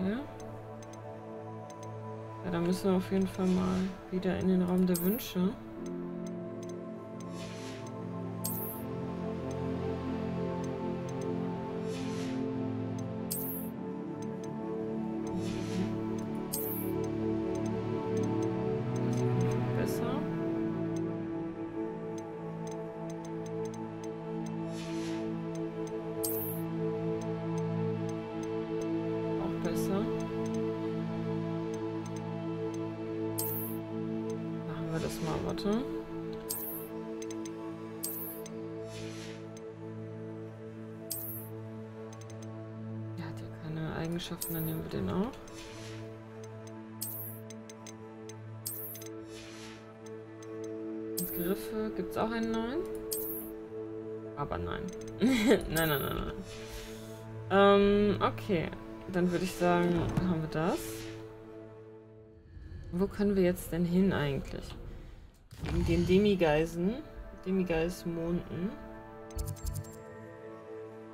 Okay. Ja, dann müssen wir auf jeden Fall mal wieder in den Raum der Wünsche. Eigenschaften, dann nehmen wir den auch. Und Griffe, gibt es auch einen neuen? Aber nein. nein, nein, nein, nein. Ähm, okay. Dann würde ich sagen, haben wir das. Wo können wir jetzt denn hin eigentlich? Wegen den Demigeisen. Demigeis-Monden.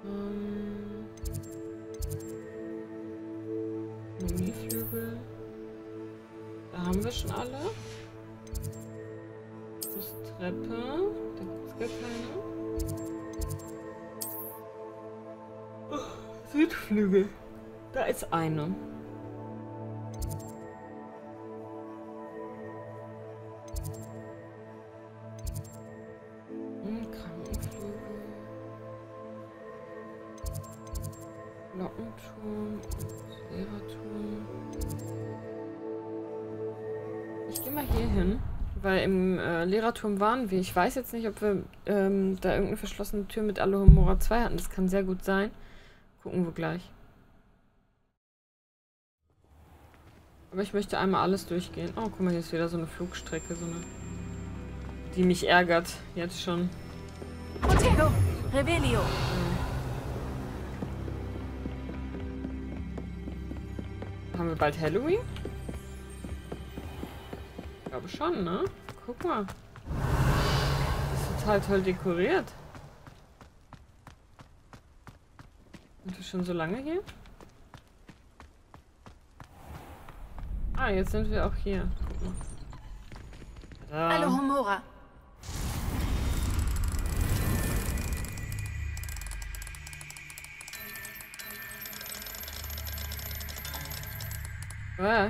Ähm. Da ist eine. Hm. Glockenturm Lehrerturm. Ich gehe mal hier hin, weil im äh, Lehrerturm waren wir. Ich weiß jetzt nicht, ob wir ähm, da irgendeine verschlossene Tür mit Alohomora 2 hatten. Das kann sehr gut sein. Gucken wir gleich. Aber ich möchte einmal alles durchgehen. Oh, guck mal, hier ist wieder so eine Flugstrecke, so eine, die mich ärgert. Jetzt schon. Protego! Revelio! Haben wir bald Halloween? Ich glaube schon, ne? Guck mal. Das ist total toll dekoriert. Sind wir schon so lange hier? Ah, jetzt sind wir auch hier. Guck mal. Da. Alohomora! Ah.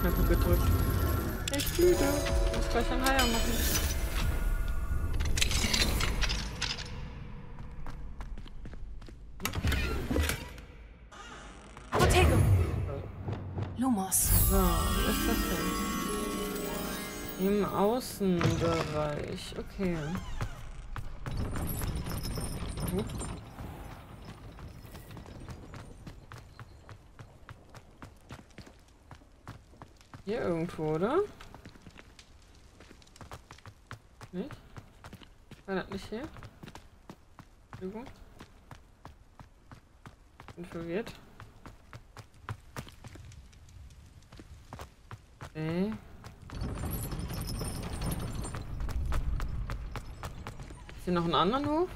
Knöpfe gedrückt. Echt müde. Ich muss gleich ein Haier machen. Lumos! So, was ist das denn? Im Außenbereich. Okay. Hier irgendwo, oder? Nicht? War das nicht hier? Entschuldigung. Bin verwirrt. Okay. Ist hier noch einen anderen Hof?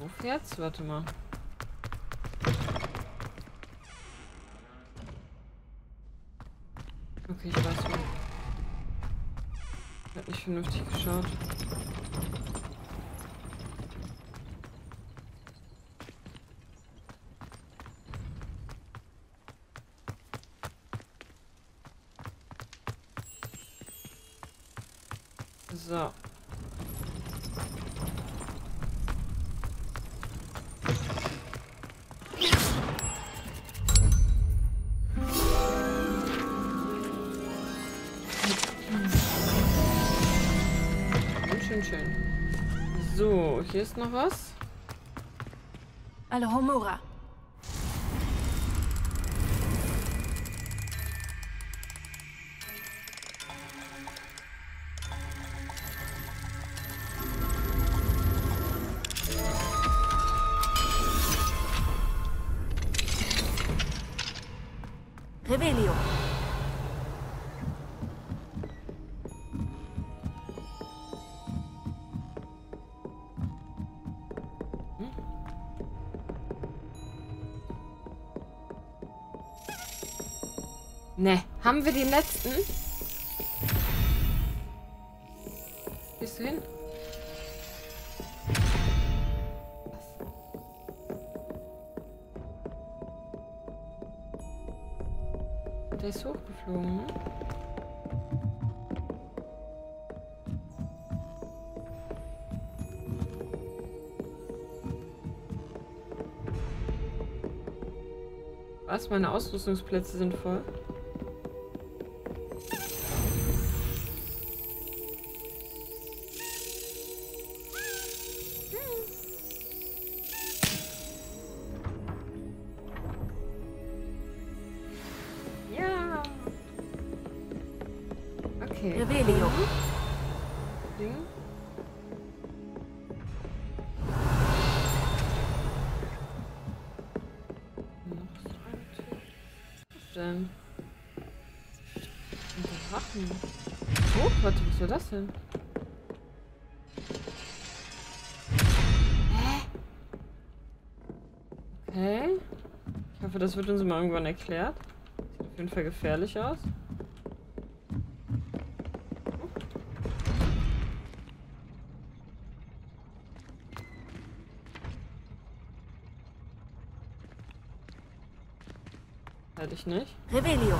Hof jetzt? Warte mal. Okay, ich weiß wo. Ich hab nicht vernünftig geschaut. Schön, schön. So, hier ist noch was. Alohomora! Haben wir den letzten? Gehst du hin? Der ist hochgeflogen? Was? Meine Ausrüstungsplätze sind voll. Ding. Noch so eine Tür. Was denn? Und der Drachen. Oh, warte, was war das denn? Hä? Okay. Ich hoffe, das wird uns mal irgendwann erklärt. Sieht auf jeden Fall gefährlich aus. Ich nicht. Revelio.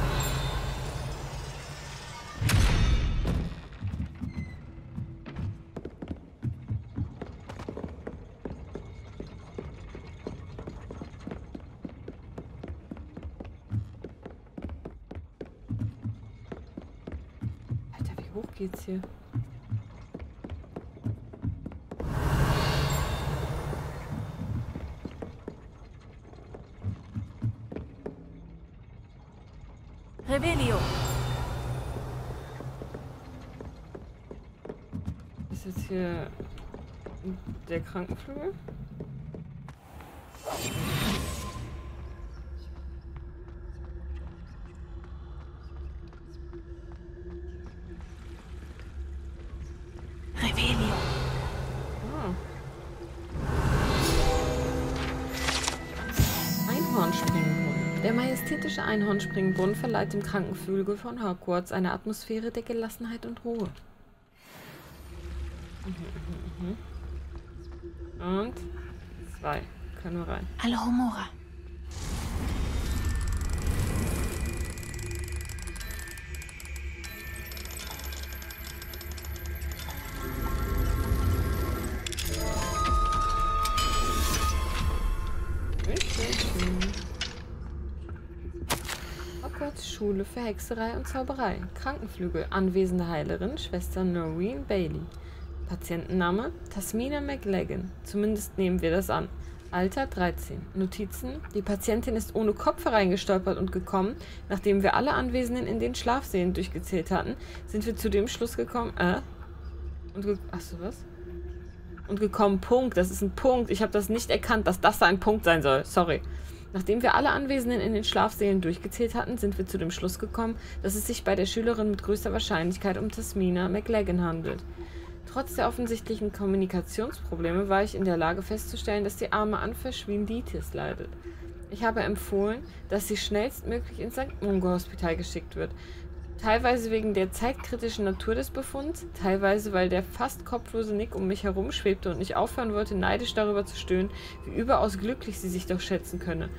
Alter, wie hoch geht's hier? Revelio. Ist jetzt hier der Krankenflügel? Ah. Einhornspringbrunnen. Majestätische Einhornspringbrunnen verleiht dem Krankenflügel von Hogwarts eine Atmosphäre der Gelassenheit und Ruhe. Mhm, mhm, mhm. Und zwei. Können wir rein. Alohomora. Bitteschön. Hogwarts Schule für Hexerei und Zauberei. Krankenflügel. Anwesende Heilerin, Schwester Noreen Bailey. Patientenname Tasmina McLagan. Zumindest nehmen wir das an. Alter 13. Notizen. Die Patientin ist ohne Kopf hereingestolpert und gekommen. Nachdem wir alle Anwesenden in den Schlafsälen durchgezählt hatten, sind wir zu dem Schluss gekommen. Äh? Und ge Achso, was? Und gekommen, Punkt. Das ist ein Punkt. Ich habe das nicht erkannt, dass das da ein Punkt sein soll. Sorry. Nachdem wir alle Anwesenden in den Schlafsälen durchgezählt hatten, sind wir zu dem Schluss gekommen, dass es sich bei der Schülerin mit größter Wahrscheinlichkeit um Tasmina McLagan handelt. Trotz der offensichtlichen Kommunikationsprobleme war ich in der Lage festzustellen, dass die Arme an Verschwinditis leidet. Ich habe empfohlen, dass sie schnellstmöglich ins St. Mungo Hospital geschickt wird. Teilweise wegen der zeitkritischen Natur des Befunds, teilweise weil der fast kopflose Nick um mich herum schwebte und nicht aufhören wollte, neidisch darüber zu stöhnen, wie überaus glücklich sie sich doch schätzen könne.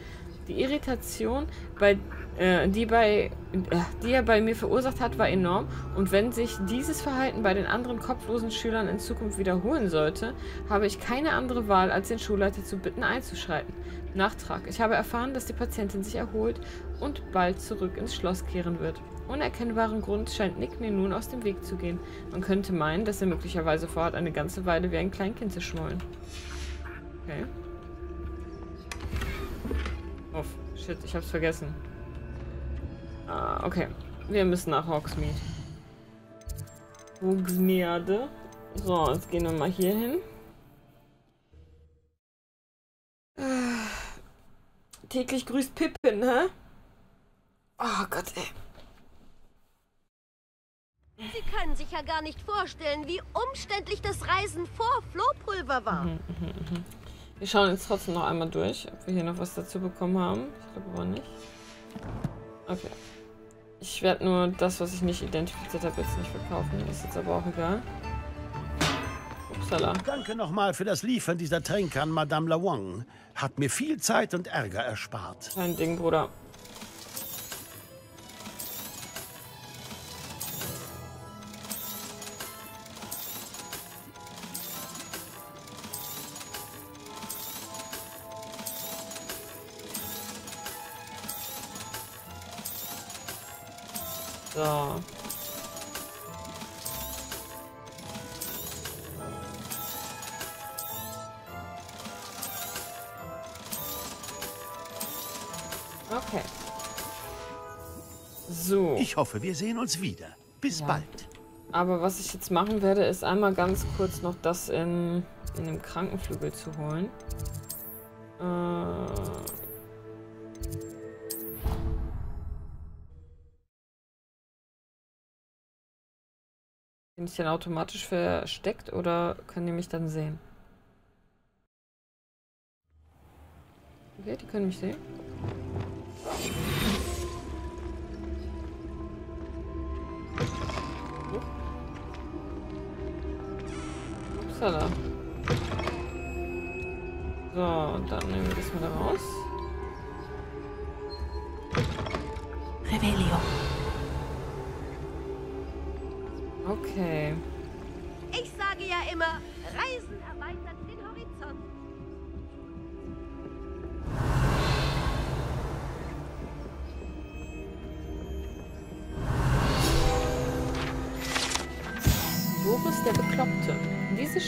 Die Irritation, bei, äh, die, bei, äh, die er bei mir verursacht hat, war enorm und wenn sich dieses Verhalten bei den anderen kopflosen Schülern in Zukunft wiederholen sollte, habe ich keine andere Wahl, als den Schulleiter zu bitten, einzuschreiten. Nachtrag. Ich habe erfahren, dass die Patientin sich erholt und bald zurück ins Schloss kehren wird. Unerkennbaren Grund scheint Nick mir nun aus dem Weg zu gehen. Man könnte meinen, dass er möglicherweise vorhat, eine ganze Weile wie ein Kleinkind zu schmollen. Okay. Uff, shit, ich hab's vergessen. Ah, okay. Wir müssen nach Hogsmeade. Hogsmeade. So, jetzt gehen wir mal hier hin. Ah. Täglich grüßt Pippin, hä? Oh Gott, ey. Sie können sich ja gar nicht vorstellen, wie umständlich das Reisen vor Flohpulver war. Wir schauen jetzt trotzdem noch einmal durch, ob wir hier noch was dazu bekommen haben. Ich glaube aber nicht. Okay. Ich werde nur das, was ich nicht identifiziert habe, jetzt nicht verkaufen. Ist jetzt aber auch egal. Upsala. Danke nochmal für das Liefern dieser Tränke an Madame Lawang. Hat mir viel Zeit und Ärger erspart. Kein Ding, Bruder. So. Okay. So. Ich hoffe, wir sehen uns wieder. Bis Ja. bald. Aber was ich jetzt machen werde, ist einmal ganz kurz noch das in, in dem Krankenflügel zu holen. Äh, bin ich dann automatisch versteckt oder können die mich dann sehen? Okay, die können mich sehen. Upsala.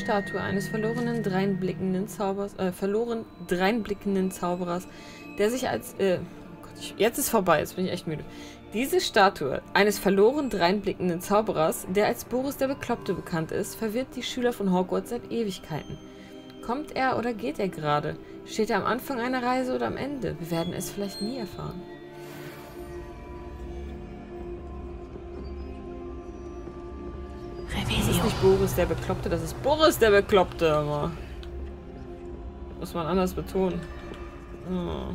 Statue eines verlorenen dreinblickenden Zaubers, äh, verloren dreinblickenden Zauberers, der sich als, äh, oh Gott, jetzt ist vorbei, jetzt bin ich echt müde. Diese Statue eines verloren dreinblickenden Zauberers, der als Boris der Bekloppte bekannt ist, verwirrt die Schüler von Hogwarts seit Ewigkeiten. Kommt er oder geht er gerade? Steht er am Anfang einer Reise oder am Ende? Wir werden es vielleicht nie erfahren. Nicht Boris der Bekloppte, das ist Boris der Bekloppte, aber. Muss man anders betonen. Oh.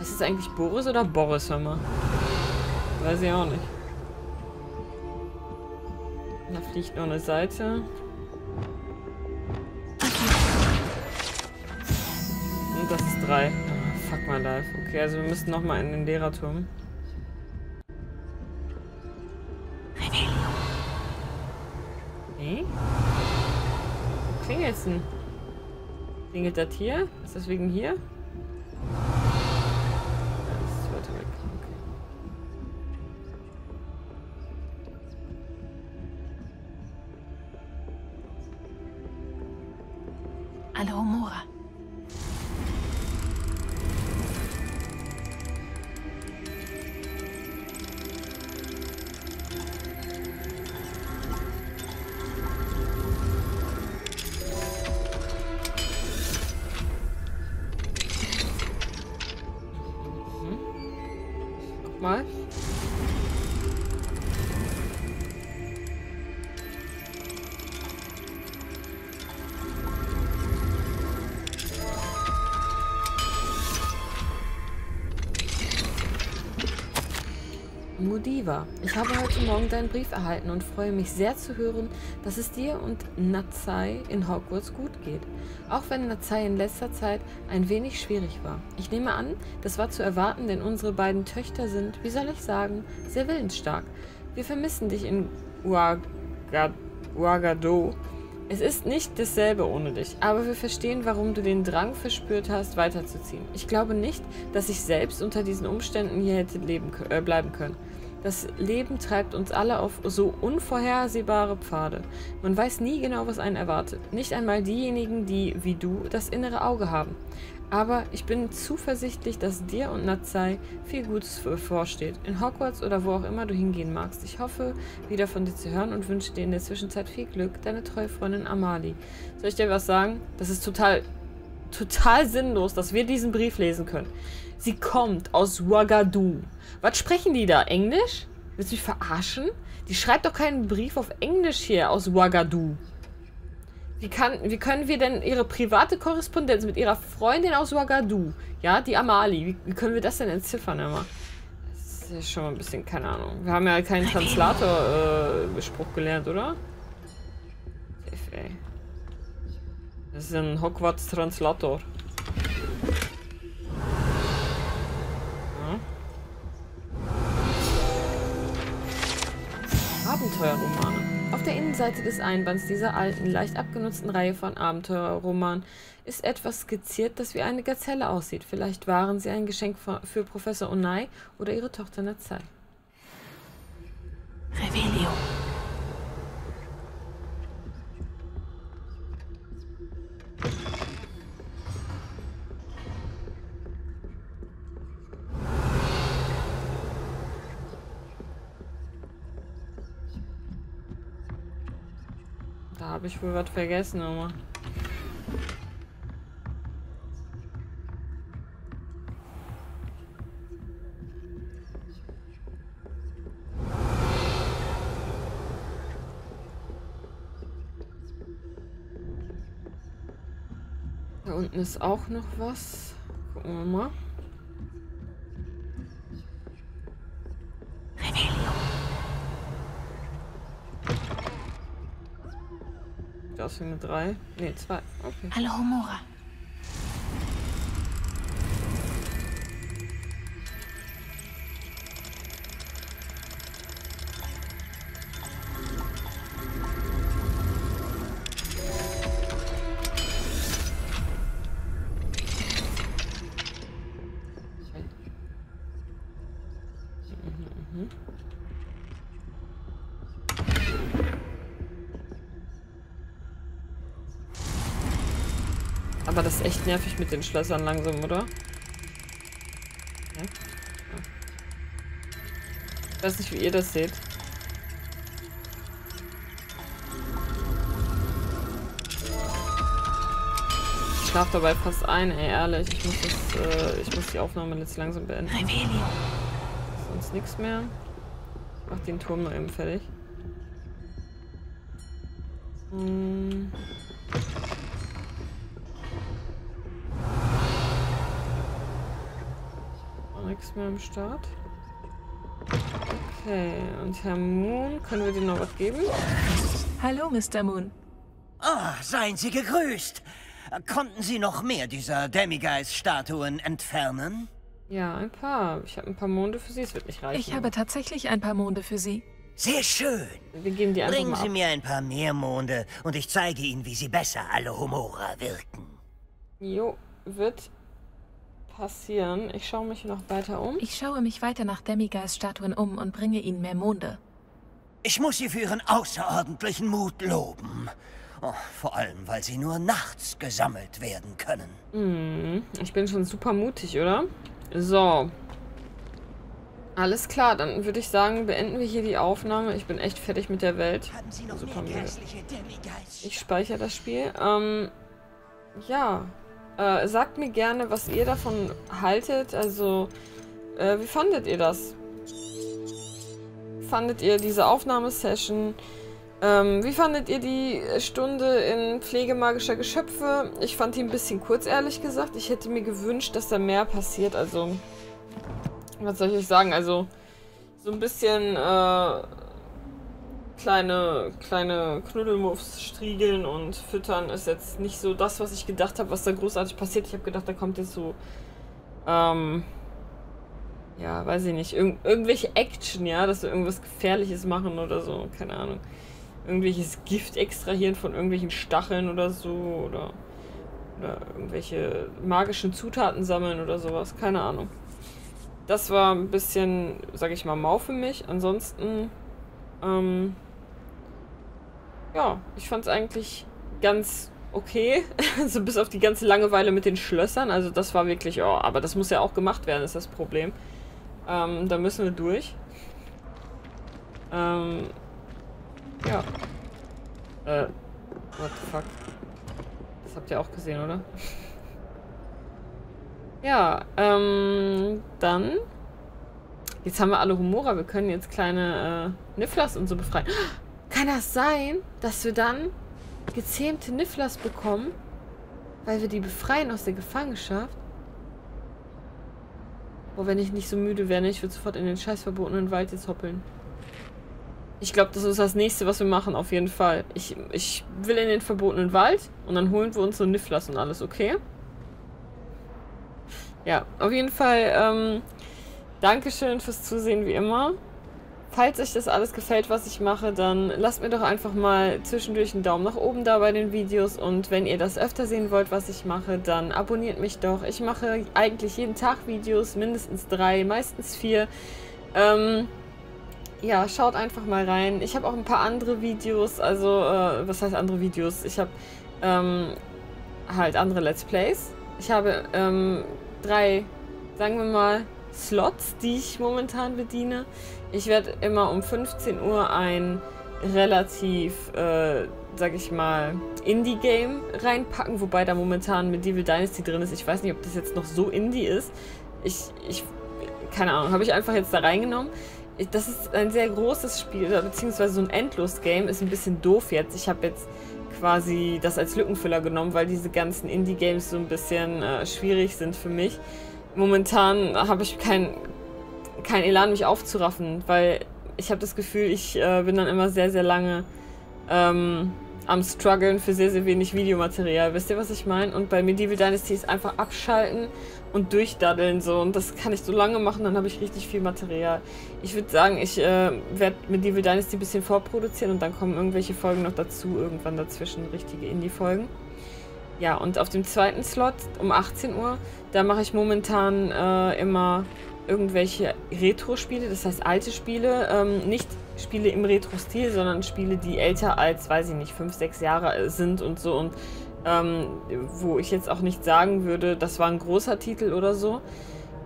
Ist es eigentlich Boris oder Boris, hör mal? Weiß ich auch nicht. Da fliegt noch eine Seite. Und das ist drei. Fuck my life. Okay, also wir müssen nochmal in den Lehrerturm. Wo klingelt's denn? Klingelt das hier? Ist das wegen hier? Mal. Mudiva, ich habe heute Morgen deinen Brief erhalten und freue mich sehr zu hören, dass es dir und Nazai in Hogwarts gut geht. Auch wenn Nazai in letzter Zeit ein wenig schwierig war. Ich nehme an, das war zu erwarten, denn unsere beiden Töchter sind, wie soll ich sagen, sehr willensstark. Wir vermissen dich in Ouaga- Ouagadougou. Es ist nicht dasselbe ohne dich, aber wir verstehen, warum du den Drang verspürt hast, weiterzuziehen. Ich glaube nicht, dass ich selbst unter diesen Umständen hier hätte leben, äh, bleiben können. Das Leben treibt uns alle auf so unvorhersehbare Pfade. Man weiß nie genau, was einen erwartet. Nicht einmal diejenigen, die, wie du, das innere Auge haben. Aber ich bin zuversichtlich, dass dir und Nazai viel Gutes bevorsteht. In Hogwarts oder wo auch immer du hingehen magst. Ich hoffe, wieder von dir zu hören und wünsche dir in der Zwischenzeit viel Glück. Deine treue Freundin Amali. Soll ich dir was sagen? Das ist total, total sinnlos, dass wir diesen Brief lesen können. Sie kommt aus Ouagadougou. Was sprechen die da? Englisch? Willst du mich verarschen? Die schreibt doch keinen Brief auf Englisch hier aus Ouagadougou. Wie, kann, wie können wir denn ihre private Korrespondenz mit ihrer Freundin aus Ouagadougou, ja, die Amali, wie, wie können wir das denn entziffern immer? Das ist schon mal ein bisschen, keine Ahnung. Wir haben ja keinen Translator-Spruch gelernt, oder? Das ist ein Hogwarts-Translator. Abenteuerromane. Auf der Innenseite des Einbands dieser alten, leicht abgenutzten Reihe von Abenteuerromanen ist etwas skizziert, das wie eine Gazelle aussieht. Vielleicht waren sie ein Geschenk für Professor Onai oder ihre Tochter Nazai. Revelio. Habe ich wohl was vergessen, aber. Da unten ist auch noch was. Gucken wir mal. Das sind eine 3. Ne, 2. Okay. Alohomora. Aber nervig mit den Schlössern langsam, oder? Ja. Ich weiß nicht, wie ihr das seht. Ich schlafe dabei fast ein, ey, ehrlich. Ich muss, das, äh, ich muss die Aufnahme jetzt langsam beenden. Sonst nichts mehr. Ich mach den Turm nur eben fertig. Hm. Nichts mehr am Start. Okay, und Herr Moon, können wir dir noch was geben? Hallo, Mr. Moon. Ah, seien Sie gegrüßt. Konnten Sie noch mehr dieser Demigeist-Statuen entfernen? Ja, ein paar. Ich habe ein paar Monde für Sie, es wird nicht reichen. Ich habe tatsächlich ein paar Monde für Sie. Sehr schön. Wir geben die Bringen mal Sie mir ein paar mehr Monde und ich zeige Ihnen, wie sie besser alle Humora wirken. Jo, wird passieren. Ich schaue mich noch weiter um. Ich schaue mich weiter nach Demigeist-Statuen um und bringe ihnen mehr Monde. Ich muss Sie für Ihren außerordentlichen Mut loben. Oh, vor allem, weil sie nur nachts gesammelt werden können. Mhm. Ich bin schon super mutig, oder? So. Alles klar, dann würde ich sagen, beenden wir hier die Aufnahme. Ich bin echt fertig mit der Welt. Haben Sie noch Super mehr grässliche Demigeist? Ich speichere das Spiel. Ähm, ja. Äh, sagt mir gerne, was ihr davon haltet. Also, äh, wie fandet ihr das? Fandet ihr diese Aufnahmesession? Ähm, wie fandet ihr die Stunde in Pflege magischer Geschöpfe? Ich fand die ein bisschen kurz, ehrlich gesagt. Ich hätte mir gewünscht, dass da mehr passiert. Also, was soll ich euch sagen? Also, so ein bisschen, äh, kleine, kleine Knuddelmuffs striegeln und füttern ist jetzt nicht so das, was ich gedacht habe, was da großartig passiert. Ich habe gedacht, da kommt jetzt so, ähm, ja, weiß ich nicht, irg irgendwelche Action, ja, dass wir irgendwas Gefährliches machen oder so, keine Ahnung. Irgendwelches Gift extrahieren von irgendwelchen Stacheln oder so oder, oder irgendwelche magischen Zutaten sammeln oder sowas, keine Ahnung. Das war ein bisschen, sag ich mal, mau für mich. Ansonsten, ähm, ja, ich fand es eigentlich ganz okay. so bis auf die ganze Langeweile mit den Schlössern. Also das war wirklich, oh, aber das muss ja auch gemacht werden, ist das Problem. Ähm, da müssen wir durch. Ähm, ja. Äh, what the fuck? Das habt ihr auch gesehen, oder? ja, ähm, dann. Jetzt haben wir alle Humora. Wir können jetzt kleine äh, Nifflers und so befreien. Kann das sein, dass wir dann gezähmte Nifflers bekommen, weil wir die befreien aus der Gefangenschaft. Boah, wenn ich nicht so müde wäre, ne, ich würde sofort in den scheiß verbotenen Wald jetzt hoppeln. Ich glaube, das ist das nächste, was wir machen, auf jeden Fall. Ich, ich will in den verbotenen Wald und dann holen wir uns so Nifflers und alles, okay? Ja, auf jeden Fall, ähm, Dankeschön fürs Zusehen, wie immer. Falls euch das alles gefällt, was ich mache, dann lasst mir doch einfach mal zwischendurch einen Daumen nach oben da bei den Videos. Und wenn ihr das öfter sehen wollt, was ich mache, dann abonniert mich doch. Ich mache eigentlich jeden Tag Videos, mindestens drei, meistens vier. Ähm, ja, schaut einfach mal rein. Ich habe auch ein paar andere Videos, also, äh, was heißt andere Videos? Ich habe ähm, halt andere Let's Plays. Ich habe ähm, drei, sagen wir mal, Slots, die ich momentan bediene. Ich werde immer um 15 Uhr ein relativ, äh, sag ich mal, Indie-Game reinpacken, wobei da momentan Medieval Dynasty drin ist. Ich weiß nicht, ob das jetzt noch so Indie ist. Ich, ich, keine Ahnung, habe ich einfach jetzt da reingenommen. Das ist ein sehr großes Spiel, beziehungsweise so ein Endlos-Game ist ein bisschen doof jetzt. Ich habe jetzt quasi das als Lückenfüller genommen, weil diese ganzen Indie-Games so ein bisschen äh, schwierig sind für mich. Momentan habe ich kein, kein Elan, mich aufzuraffen, weil ich habe das Gefühl, ich äh, bin dann immer sehr, sehr lange ähm, am struggeln für sehr, sehr wenig Videomaterial. Wisst ihr, was ich meine? Und bei Medieval Dynasty ist einfach abschalten und durchdaddeln so. Und das kann ich so lange machen, dann habe ich richtig viel Material. Ich würde sagen, ich äh, werde Medieval Dynasty ein bisschen vorproduzieren und dann kommen irgendwelche Folgen noch dazu, irgendwann dazwischen, richtige Indie-Folgen. Ja, und auf dem zweiten Slot um 18 Uhr, da mache ich momentan äh, immer irgendwelche Retro-Spiele, das heißt alte Spiele, ähm, nicht Spiele im Retro-Stil, sondern Spiele, die älter als, weiß ich nicht, 5, 6 Jahre sind und so. Und ähm, wo ich jetzt auch nicht sagen würde, das war ein großer Titel oder so.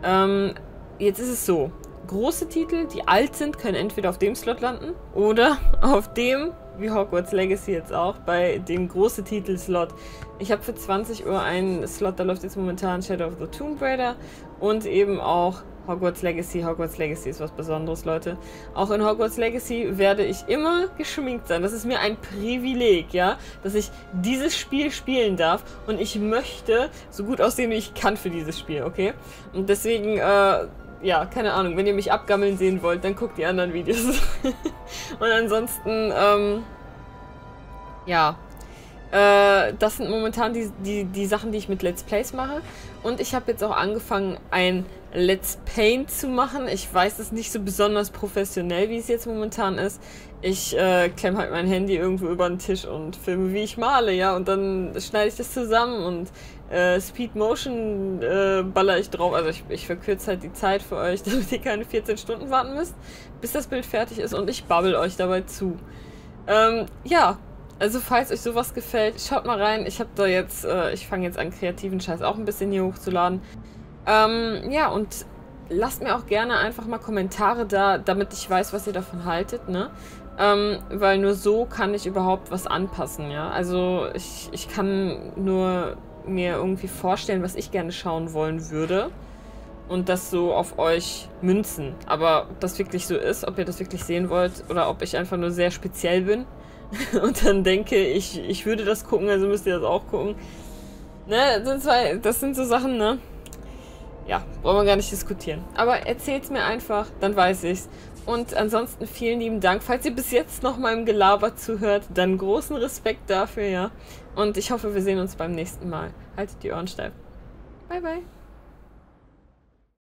Ähm, jetzt ist es so, große Titel, die alt sind, können entweder auf dem Slot landen oder auf dem, wie Hogwarts Legacy jetzt auch, bei dem großen Titel-Slot. Ich habe für 20 Uhr einen Slot, da läuft jetzt momentan Shadow of the Tomb Raider und eben auch Hogwarts Legacy. Hogwarts Legacy ist was Besonderes, Leute. Auch in Hogwarts Legacy werde ich immer geschminkt sein. Das ist mir ein Privileg, ja, dass ich dieses Spiel spielen darf und ich möchte so gut aussehen, wie ich kann für dieses Spiel, okay? Und deswegen, äh, ja, keine Ahnung, wenn ihr mich abgammeln sehen wollt, dann guckt die anderen Videos. und ansonsten, ähm, ja, äh, das sind momentan die, die, die Sachen, die ich mit Let's Plays mache. Und ich habe jetzt auch angefangen, ein Let's Paint zu machen. Ich weiß es nicht so besonders professionell, wie es jetzt momentan ist. Ich äh, klemm halt mein Handy irgendwo über den Tisch und filme, wie ich male, ja. Und dann schneide ich das zusammen und äh, Speed Motion äh, baller ich drauf. Also ich, ich verkürze halt die Zeit für euch, damit ihr keine 14 Stunden warten müsst, bis das Bild fertig ist und ich babbel euch dabei zu. Ähm, ja, also falls euch sowas gefällt, schaut mal rein. Ich habe da jetzt, äh, ich fange jetzt an, kreativen Scheiß auch ein bisschen hier hochzuladen. Ähm, ja, und lasst mir auch gerne einfach mal Kommentare da, damit ich weiß, was ihr davon haltet, ne? Ähm, weil nur so kann ich überhaupt was anpassen, ja? Also ich, ich kann nur mir irgendwie vorstellen, was ich gerne schauen wollen würde und das so auf euch münzen. Aber ob das wirklich so ist, ob ihr das wirklich sehen wollt oder ob ich einfach nur sehr speziell bin, und dann denke, ich, ich würde das gucken, also müsst ihr das auch gucken. Ne, das, zwei, das sind so Sachen, ne? Ja, brauchen wir gar nicht diskutieren. Aber erzählt's mir einfach, dann weiß ich's. Und ansonsten vielen lieben Dank. Falls ihr bis jetzt noch meinem Gelaber zuhört, dann großen Respekt dafür, ja. Und ich hoffe, wir sehen uns beim nächsten Mal. Haltet die Ohren steif. Bye, bye.